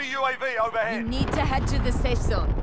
Enemy UAV overhead. You need to head to the safe zone.